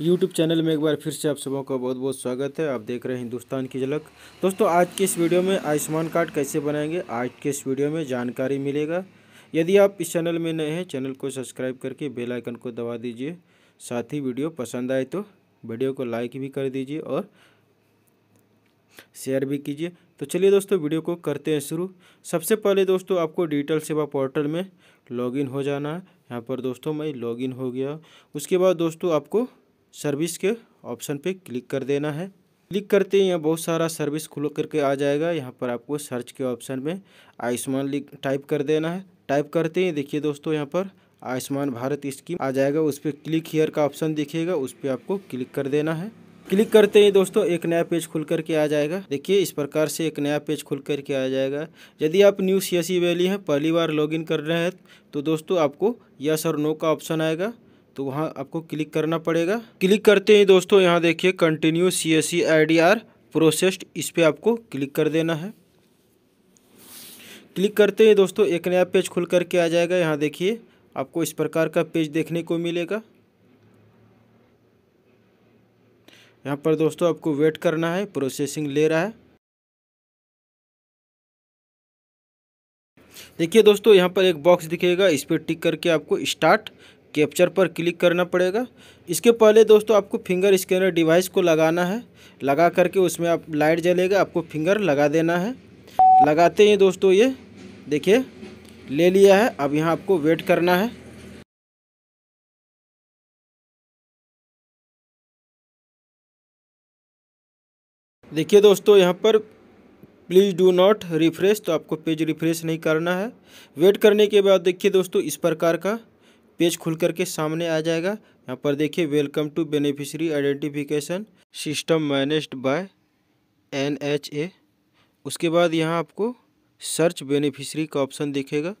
YouTube channel में एक बार फिर से आप सबों का बहुत बहुत स्वागत है। आप देख रहे हैं हिंदुस्तान की झलक। दोस्तों, आज के इस वीडियो में आयुष्मान कार्ड कैसे बनाएँगे, आज के इस वीडियो में जानकारी मिलेगा। यदि आप इस चैनल में नए हैं, चैनल को सब्सक्राइब करके बेल आइकन को दबा दीजिए। साथ ही वीडियो पसंद आए तो वीडियो को लाइक भी कर दीजिए और शेयर भी कीजिए। तो चलिए दोस्तों, वीडियो को करते हैं शुरू। सबसे पहले दोस्तों, आपको डिजिटल सेवा पोर्टल में लॉगिन हो जाना है। यहाँ पर दोस्तों, मैं लॉगिन हो गया। उसके बाद दोस्तों, आपको सर्विस के ऑप्शन पे क्लिक कर देना है। क्लिक करते ही यहाँ बहुत सारा सर्विस खुल करके आ जाएगा। यहाँ पर आपको सर्च के ऑप्शन में आयुष्मान लिख टाइप कर देना है। टाइप करते ही देखिए दोस्तों यहाँ पर आयुष्मान भारत स्कीम आ जाएगा। उस पर क्लिक हियर का ऑप्शन दिखेगा। उस पर आपको क्लिक कर देना है। क्लिक करते ही दोस्तों एक नया पेज खुल करके आ जाएगा। देखिए इस प्रकार से एक नया पेज खुल करके आ जाएगा। यदि आप न्यू सी वैली हैं, पहली बार लॉगिन कर रहे हैं तो दोस्तों आपको यस और नो का ऑप्शन आएगा। तो वहाँ आपको क्लिक करना पड़ेगा। क्लिक करते ही दोस्तों यहाँ देखिए continue C S C I D R processed इस पर आपको क्लिक कर देना है। क्लिक करते ही दोस्तों एक नया पेज खुल करके आ जाएगा। यहाँ देखिए आपको इस प्रकार का पेज देखने को मिलेगा। यहाँ पर दोस्तों आपको वेट करना है प्रोसेसिंग ले रहा है। देखिए दोस्तों यहाँ पर एक बॉक्स दिखेगा, इस पर टिक करके आपको स्टार्ट कैप्चर पर क्लिक करना पड़ेगा। इसके पहले दोस्तों आपको फिंगर स्कैनर डिवाइस को लगाना है। लगा करके उसमें आप लाइट जलेगा, आपको फिंगर लगा देना है। लगाते ही दोस्तों ये देखिए, ले लिया है। अब यहाँ आपको वेट करना है। देखिए दोस्तों यहाँ पर प्लीज़ डू नॉट रिफ्रेश तो आपको पेज रिफ्रेश नहीं करना है। वेट करने के बाद देखिए दोस्तों इस प्रकार का पेज खुल करके सामने आ जाएगा। यहाँ पर देखिए welcome to beneficiary identification system managed by N H A उसके बाद यहाँ आपको सर्च बेनिफिशरी का ऑप्शन दिखेगा।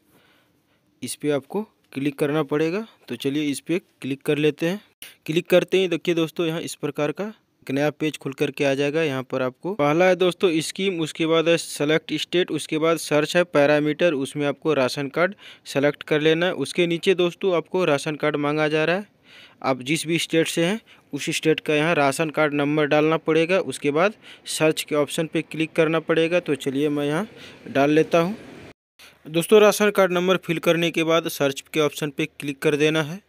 इस पर आपको क्लिक करना पड़ेगा। तो चलिए इस पर क्लिक कर लेते हैं। क्लिक करते ही देखिए दोस्तों, यहाँ इस प्रकार का एक नया पेज खुल करके आ जाएगा यहाँ पर आपको। पहला है दोस्तों स्कीम उसके बाद है सेलेक्ट स्टेट उसके बाद सर्च है पैरामीटर उसमें आपको राशन कार्ड सेलेक्ट कर लेना है। उसके नीचे दोस्तों आपको राशन कार्ड मांगा जा रहा है। आप जिस भी स्टेट से हैं, उसी स्टेट का यहाँ राशन कार्ड नंबर डालना पड़ेगा। उसके बाद सर्च के ऑप्शन पे क्लिक करना पड़ेगा। तो चलिए मैं यहाँ डाल लेता हूँ। दोस्तों राशन कार्ड नंबर फिल करने के बाद सर्च के ऑप्शन पे क्लिक कर देना है।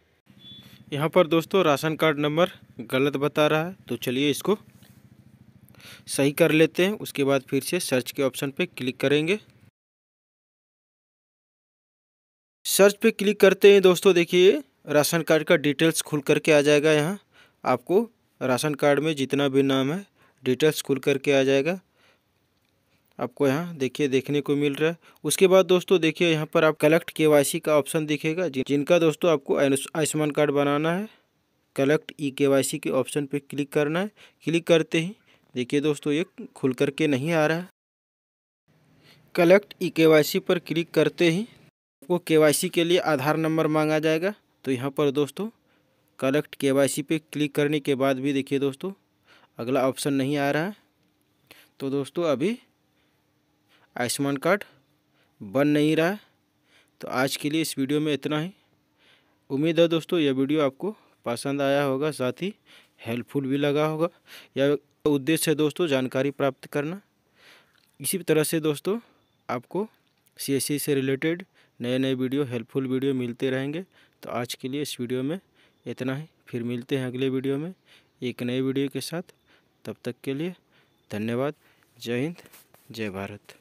यहाँ पर दोस्तों राशन कार्ड नंबर गलत बता रहा है तो चलिए इसको सही कर लेते हैं। उसके बाद फिर से सर्च के ऑप्शन पे क्लिक करेंगे। सर्च पे क्लिक करते हैं दोस्तों देखिए, राशन कार्ड का डिटेल्स खुल करके आ जाएगा यहाँ। आपको राशन कार्ड में जितना भी नाम है, डिटेल्स खुल करके आ जाएगा। आपको यहाँ देखिए, देखने को मिल रहा है। उसके बाद दोस्तों देखिए, यहाँ पर आप कलेक्ट के का ऑप्शन दिखेगा। जिनका दोस्तों आपको आयुष्मान कार्ड बनाना है कलेक्ट ई के के ऑप्शन पर क्लिक करना है। क्लिक करते ही देखिए दोस्तों, ये खुल करके नहीं आ रहा है। कलेक्ट ई के पर क्लिक करते ही आपको के के लिए आधार नंबर मांगा जाएगा। तो यहाँ पर दोस्तों कलेक्ट के पे क्लिक करने के बाद भी देखिए दोस्तों, अगला ऑप्शन नहीं आ रहा है। तो दोस्तों अभी आयुष्मान कार्ड बन नहीं रहा तो आज के लिए इस वीडियो में इतना ही। उम्मीद है दोस्तों, यह वीडियो आपको पसंद आया होगा, साथ ही हेल्पफुल भी लगा होगा। यह उद्देश्य है दोस्तों, जानकारी प्राप्त करना। इसी तरह से दोस्तों, आपको सीएससी से रिलेटेड नए नए वीडियो हेल्पफुल वीडियो मिलते रहेंगे। तो आज के लिए इस वीडियो में इतना ही। फिर मिलते हैं अगले वीडियो में एक नए वीडियो के साथ। तब तक के लिए धन्यवाद। जय हिंद, जय भारत।